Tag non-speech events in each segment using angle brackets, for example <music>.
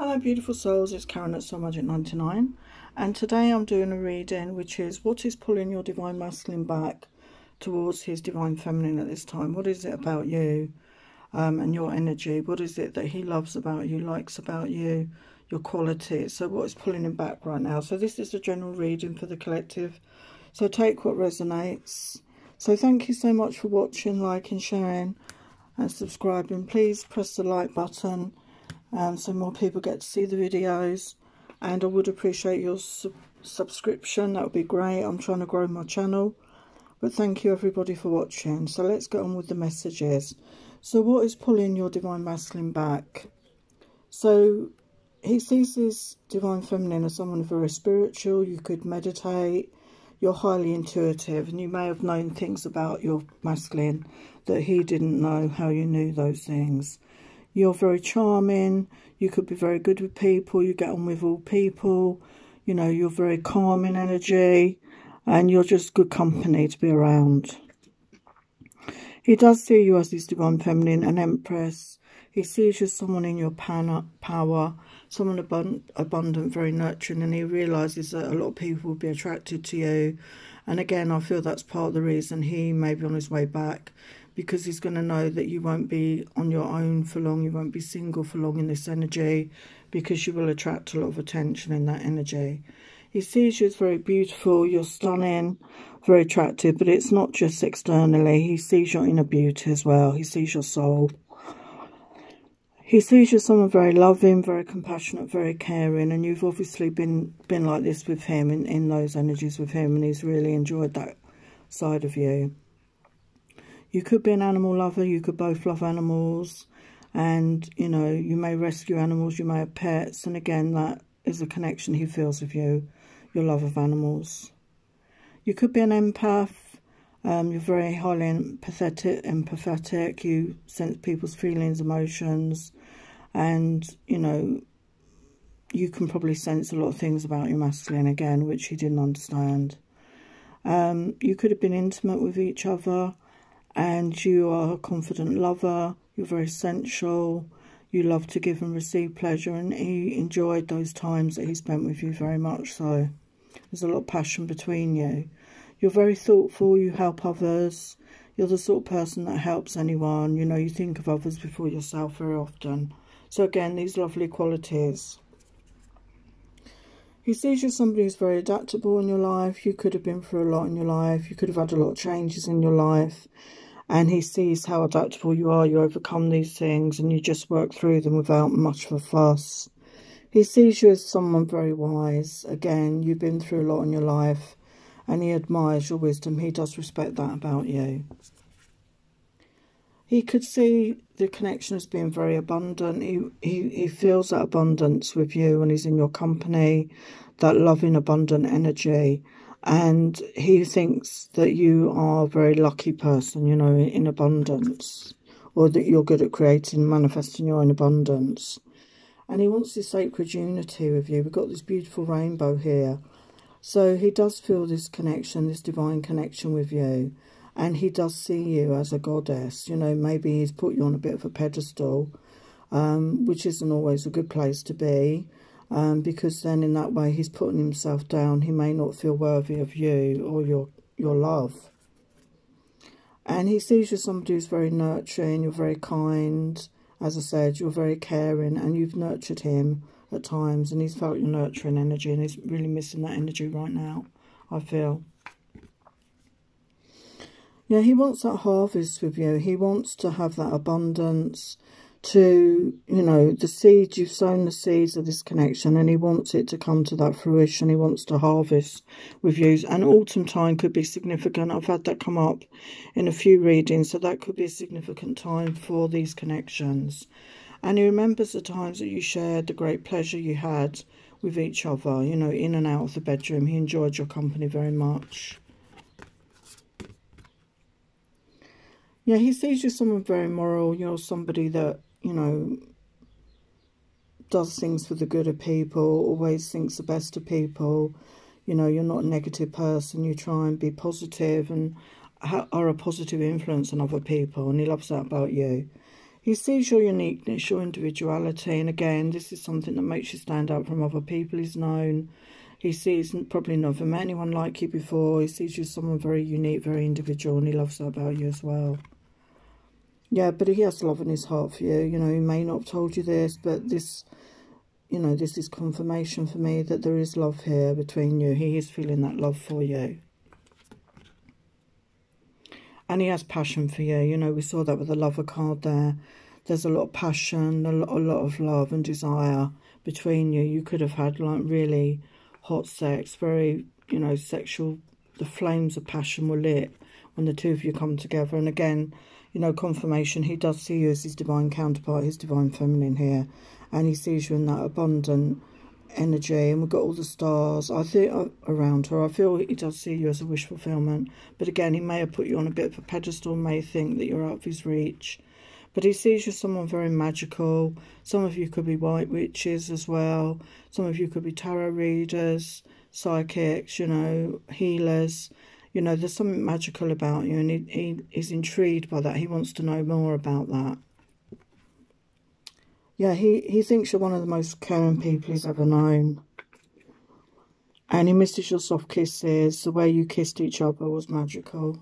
Hello beautiful souls, it's Karen at Soul Magic 99 and today I'm doing a reading which is what is pulling your Divine Masculine back towards his Divine Feminine at this time? What is it about you um, and your energy? What is it that he loves about you, likes about you, your qualities? So what is pulling him back right now? So this is a general reading for the collective. So take what resonates. So thank you so much for watching, liking, sharing and subscribing. Please press the like button um, so more people get to see the videos. And I would appreciate your subscription. That would be great. I'm trying to grow my channel. But thank you everybody for watching. So let's get on with the messages. So what is pulling your divine masculine back? So he sees his divine feminine as someone very spiritual. You could meditate. You're highly intuitive. And you may have known things about your masculine that he didn't know how you knew those things you're very charming. You could be very good with people. You get on with all people. You know, you're very calm in energy. And you're just good company to be around. He does see you as his divine feminine, an empress. He sees you as someone in your power, someone abundant, abundant, very nurturing, and he realises that a lot of people will be attracted to you. And again, I feel that's part of the reason he may be on his way back because he's going to know that you won't be on your own for long, you won't be single for long in this energy because you will attract a lot of attention in that energy. He sees you as very beautiful, you're stunning, very attractive, but it's not just externally. He sees your inner beauty as well. He sees your soul. He sees you as someone very loving, very compassionate, very caring, and you've obviously been been like this with him, in, in those energies with him, and he's really enjoyed that side of you. You could be an animal lover, you could both love animals, and you know, you may rescue animals, you may have pets, and again, that is a connection he feels with you, your love of animals. You could be an empath, um, you're very highly empathetic, empathetic, you sense people's feelings, emotions, and you know, you can probably sense a lot of things about your masculine again, which he didn't understand. Um, you could have been intimate with each other and you are a confident lover, you're very sensual, you love to give and receive pleasure, and he enjoyed those times that he spent with you very much so. There's a lot of passion between you. You're very thoughtful, you help others, you're the sort of person that helps anyone, you know, you think of others before yourself very often. So again, these lovely qualities. He sees you as somebody who's very adaptable in your life. You could have been through a lot in your life. You could have had a lot of changes in your life and he sees how adaptable you are. You overcome these things and you just work through them without much of a fuss. He sees you as someone very wise. Again, you've been through a lot in your life and he admires your wisdom. He does respect that about you. He could see the connection as being very abundant. He, he, he feels that abundance with you when he's in your company, that loving, abundant energy and he thinks that you are a very lucky person, you know, in abundance, or that you're good at creating, manifesting your own abundance. And he wants this sacred unity with you. We've got this beautiful rainbow here. So he does feel this connection, this divine connection with you. And he does see you as a goddess. You know, maybe he's put you on a bit of a pedestal, um, which isn't always a good place to be um, because then in that way he's putting himself down. He may not feel worthy of you or your your love. And he sees you as somebody who's very nurturing, you're very kind. As I said, you're very caring and you've nurtured him at times and he's felt your nurturing energy and he's really missing that energy right now, I feel. Yeah, he wants that harvest with you. He wants to have that abundance to, you know, the seeds, you've sown the seeds of this connection and he wants it to come to that fruition. He wants to harvest with you. And autumn time could be significant. I've had that come up in a few readings, so that could be a significant time for these connections. And he remembers the times that you shared, the great pleasure you had with each other, you know, in and out of the bedroom. He enjoyed your company very much. Yeah, he sees you as someone very moral, you're somebody that you know, does things for the good of people, always thinks the best of people. You know, you're not a negative person. You try and be positive and are a positive influence on other people. And he loves that about you. He sees your uniqueness, your individuality, and again, this is something that makes you stand out from other people. He's known. He sees probably never met anyone like you before. He sees you as someone very unique, very individual, and he loves that about you as well. Yeah, but he has love in his heart for you. You know, he may not have told you this, but this, you know, this is confirmation for me that there is love here between you. He is feeling that love for you. And he has passion for you. You know, we saw that with the lover card there. There's a lot of passion, a lot, a lot of love and desire between you. You could have had like really hot sex, very, you know, sexual. The flames of passion were lit when the two of you come together. And again, you know, confirmation, he does see you as his divine counterpart, his divine feminine here. And he sees you in that abundant energy. And we've got all the stars, I think, uh, around her. I feel he does see you as a wish fulfillment. But again, he may have put you on a bit of a pedestal, may think that you're out of his reach. But he sees you as someone very magical. Some of you could be white witches as well. Some of you could be tarot readers, psychics, you know, healers you know, there's something magical about you, and he, he is intrigued by that. He wants to know more about that. Yeah, he, he thinks you're one of the most caring people he's ever known. And he misses your soft kisses. The way you kissed each other was magical.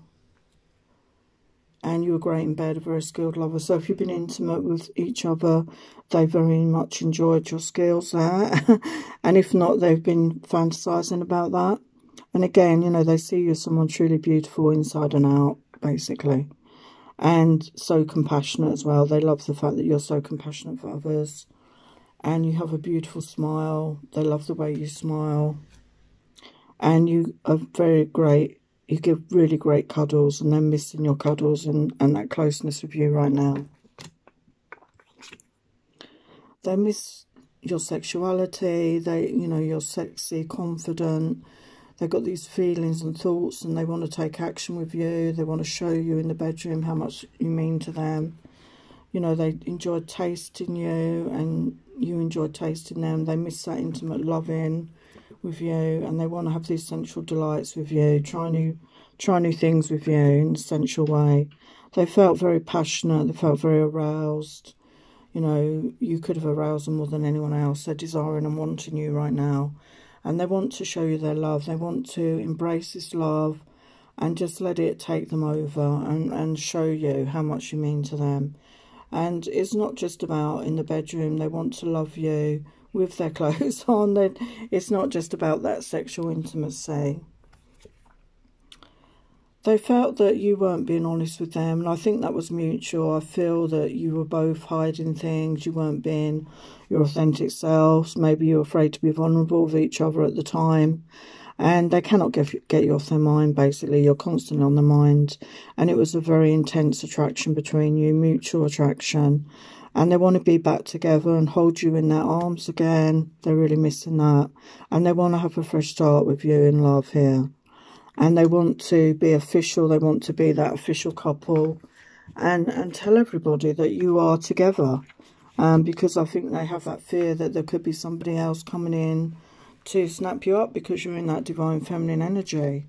And you were great in bed, a very skilled lover. So if you've been intimate with each other, they very much enjoyed your skills there. Uh, <laughs> and if not, they've been fantasizing about that. And again, you know, they see you as someone truly beautiful inside and out, basically. And so compassionate as well. They love the fact that you're so compassionate for others. And you have a beautiful smile. They love the way you smile. And you are very great. You give really great cuddles and they're missing your cuddles and, and that closeness with you right now. They miss your sexuality. They, you know, you're sexy, confident they've got these feelings and thoughts and they want to take action with you. They want to show you in the bedroom how much you mean to them. You know, they enjoy tasting you and you enjoy tasting them. They miss that intimate loving with you and they want to have these sensual delights with you, try new, try new things with you in a sensual way. They felt very passionate, they felt very aroused. You know, you could have aroused them more than anyone else. They're desiring and wanting you right now and they want to show you their love. They want to embrace this love and just let it take them over and, and show you how much you mean to them. And it's not just about in the bedroom, they want to love you with their <laughs> clothes on. It's not just about that sexual intimacy they felt that you weren't being honest with them, and I think that was mutual. I feel that you were both hiding things, you weren't being your authentic selves. Maybe you were afraid to be vulnerable with each other at the time, and they cannot get, get you off their mind, basically. You're constantly on the mind, and it was a very intense attraction between you, mutual attraction. And they want to be back together and hold you in their arms again. They're really missing that. And they want to have a fresh start with you in love here and they want to be official, they want to be that official couple and, and tell everybody that you are together. Um, because I think they have that fear that there could be somebody else coming in to snap you up because you're in that divine feminine energy.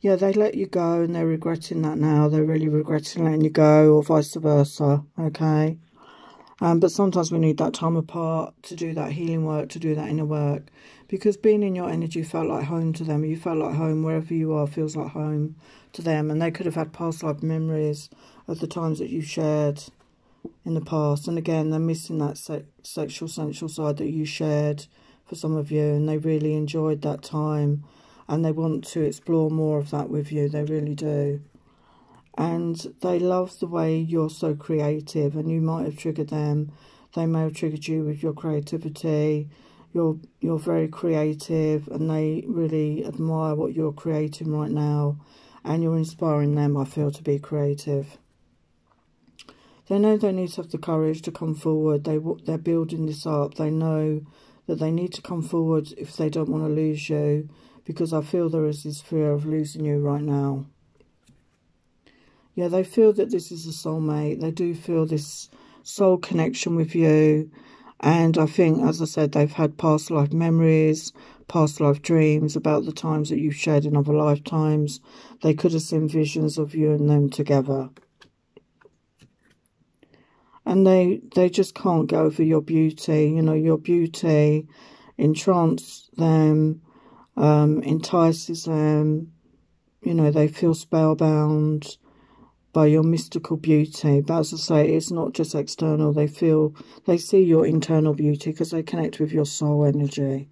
Yeah, they let you go and they're regretting that now. They're really regretting letting you go or vice versa, okay? Um, but sometimes we need that time apart to do that healing work, to do that inner work because being in your energy felt like home to them. You felt like home wherever you are feels like home to them, and they could have had past life memories of the times that you shared in the past. And again, they're missing that se sexual, sensual side that you shared for some of you, and they really enjoyed that time, and they want to explore more of that with you. They really do. And they love the way you're so creative, and you might have triggered them. They may have triggered you with your creativity. You're you're very creative and they really admire what you're creating right now and you're inspiring them I feel to be creative. They know they need to have the courage to come forward. They they're building this up. They know that they need to come forward if they don't want to lose you because I feel there is this fear of losing you right now yeah they feel that this is a soulmate they do feel this soul connection with you and I think, as I said, they've had past life memories, past life dreams about the times that you've shared in other lifetimes. They could have seen visions of you and them together. and they they just can't go over your beauty. You know, your beauty entrances them, um, entices them. You know, they feel spellbound by your mystical beauty. But as I say, it's not just external. They feel, they see your internal beauty because they connect with your soul energy.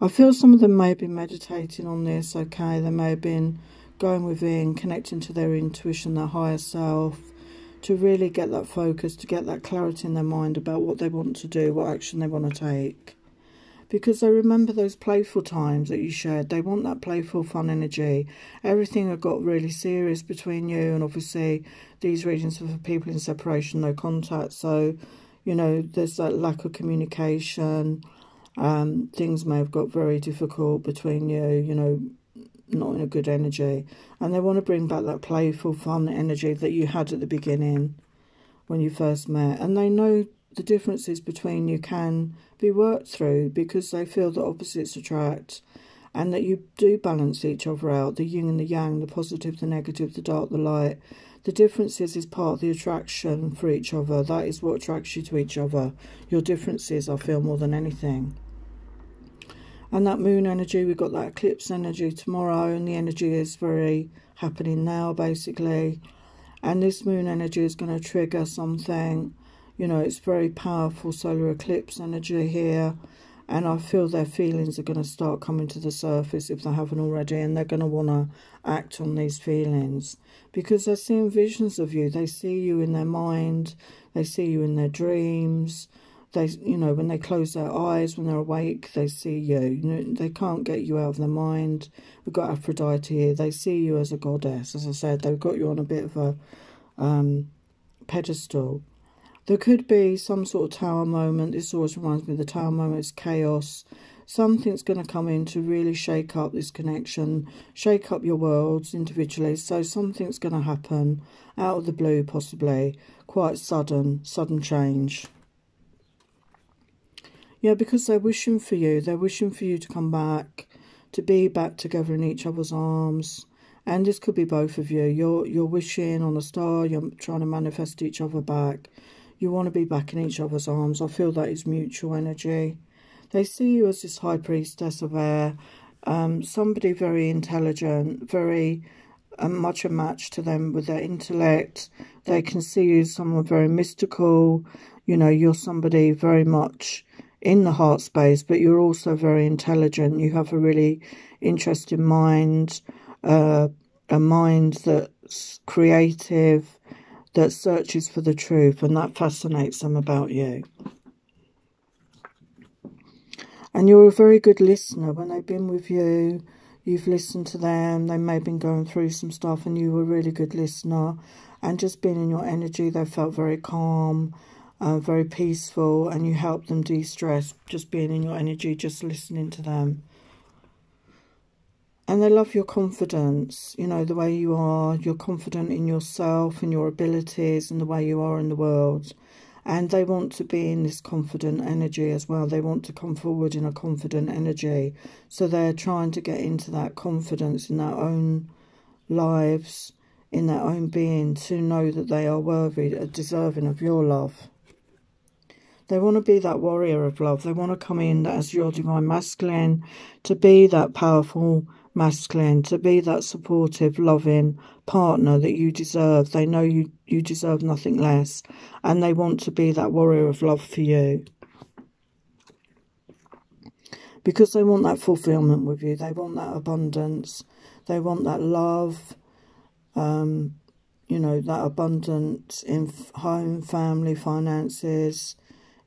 I feel some of them may have been meditating on this, okay? They may have been going within, connecting to their intuition, their higher self, to really get that focus, to get that clarity in their mind about what they want to do, what action they want to take. Because they remember those playful times that you shared. They want that playful, fun energy. Everything had got really serious between you, and obviously, these readings are for people in separation, no contact. So, you know, there's that lack of communication. Um, things may have got very difficult between you, you know, not in a good energy. And they want to bring back that playful, fun energy that you had at the beginning when you first met. And they know the differences between you can be worked through because they feel that opposites attract and that you do balance each other out the yin and the yang, the positive, the negative, the dark, the light. The differences is part of the attraction for each other. That is what attracts you to each other. Your differences, I feel, more than anything and that moon energy we've got that eclipse energy tomorrow and the energy is very happening now basically and this moon energy is going to trigger something you know it's very powerful solar eclipse energy here and I feel their feelings are going to start coming to the surface if they haven't already and they're going to want to act on these feelings. Because they're seeing visions of you. They see you in their mind they see you in their dreams they you know when they close their eyes when they're awake they see you. You know they can't get you out of their mind. We've got aphrodite here. They see you as a goddess. As i said they've got you on a bit of a um, pedestal there could be some sort of tower moment this always reminds me of the tower moment it's chaos something's going to come in to really shake up this connection shake up your worlds individually so something's going to happen out of the blue possibly quite sudden sudden change yeah, because they're wishing for you. They're wishing for you to come back, to be back together in each other's arms. And this could be both of you. You're you're wishing on a star. You're trying to manifest each other back. You want to be back in each other's arms. I feel that is mutual energy. They see you as this high priestess of air, um, somebody very intelligent, very um, much a match to them with their intellect. They can see you as someone very mystical. You know, you're somebody very much in the heart space, but you're also very intelligent. You have a really interesting mind, uh, a mind that's creative, that searches for the truth, and that fascinates them about you. And you're a very good listener. When they've been with you, you've listened to them. They may have been going through some stuff, and you were a really good listener. And just being in your energy, they felt very calm uh, very peaceful, and you help them de stress just being in your energy, just listening to them. And they love your confidence, you know, the way you are. You're confident in yourself and your abilities and the way you are in the world. And they want to be in this confident energy as well. They want to come forward in a confident energy. So they're trying to get into that confidence in their own lives, in their own being, to know that they are worthy, uh, deserving of your love. They want to be that warrior of love. They want to come in as your divine masculine, to be that powerful masculine, to be that supportive, loving partner that you deserve. They know you, you deserve nothing less, and they want to be that warrior of love for you. Because they want that fulfillment with you, they want that abundance, they want that love, um, you know, that abundance in home, family, finances,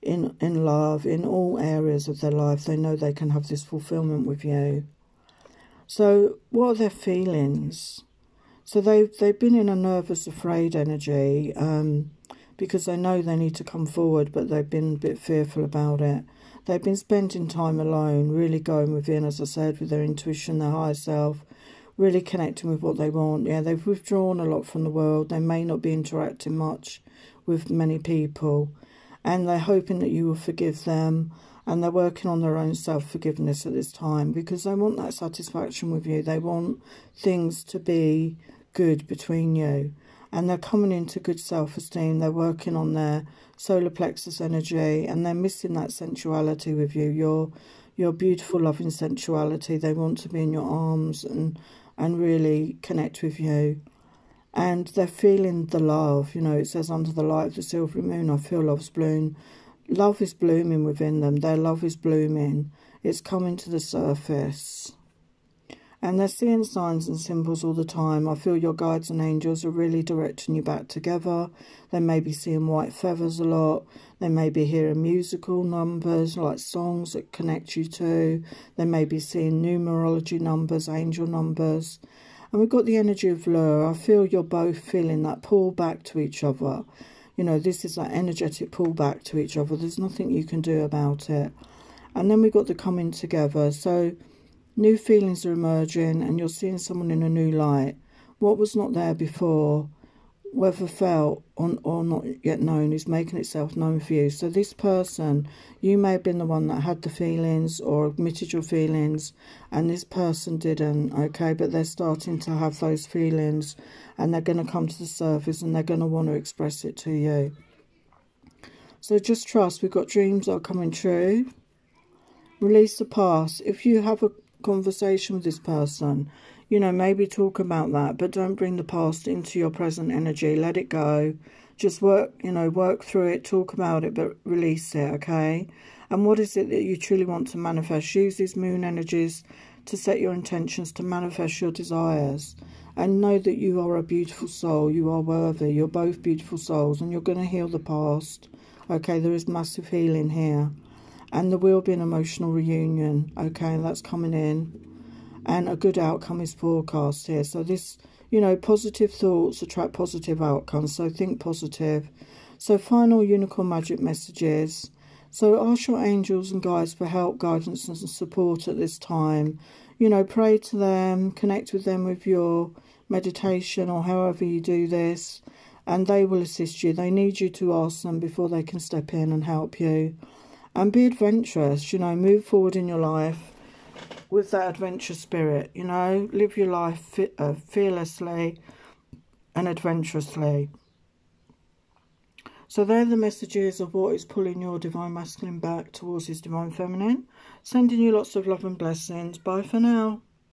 in in love in all areas of their life they know they can have this fulfillment with you so what are their feelings? So they've they've been in a nervous afraid energy um, because they know they need to come forward but they've been a bit fearful about it. They've been spending time alone really going within as i said with their intuition their higher self really connecting with what they want. Yeah they've withdrawn a lot from the world. They may not be interacting much with many people and they're hoping that you will forgive them and they're working on their own self-forgiveness at this time because they want that satisfaction with you. They want things to be good between you. and they're coming into good self-esteem. They're working on their solar plexus energy and they're missing that sensuality with you. Your your beautiful loving sensuality. They want to be in your arms and and really connect with you. And they're feeling the love. You know it says under the light of the silvery moon i feel love's bloom love is blooming within them their love is blooming it's coming to the surface and they're seeing signs and symbols all the time. I feel your guides and angels are really directing you back together. They may be seeing white feathers a lot. They may be hearing musical numbers like songs that connect you to. They may be seeing numerology numbers, angel numbers. And we've got the energy of lure. I feel you're both feeling that pull back to each other. You know, this is that energetic pull back to each other. There's nothing you can do about it. And then we've got the coming together. So New feelings are emerging and you're seeing someone in a new light. What was not there before, whether felt or, or not yet known, is making itself known for you. So this person, you may have been the one that had the feelings or admitted your feelings and this person didn't, okay? But they're starting to have those feelings and they're going to come to the surface and they're going to want to express it to you. So just trust, we've got dreams that are coming true. Release the past. If you have a conversation with this person. You know, maybe talk about that, but don't bring the past into your present energy. Let it go. Just work, you know, work through it, talk about it, but release it, okay? And what is it that you truly want to manifest? Use these moon energies to set your intentions to manifest your desires. And know that you are a beautiful soul. You are worthy. You're both beautiful souls, and you're going to heal the past. Okay, there is massive healing here and there will be an emotional reunion okay that's coming in and a good outcome is forecast here. So this you know positive thoughts attract positive outcomes. So think positive. So final unicorn magic messages. So ask your angels and guides for help guidance and support at this time. You know pray to them connect with them with your meditation or however you do this and they will assist you. They need you to ask them before they can step in and help you. And be adventurous, you know, move forward in your life with that adventure spirit, you know, live your life uh, fearlessly and adventurously. So they're the messages of what is pulling your divine masculine back towards his divine feminine. Sending you lots of love and blessings. Bye for now.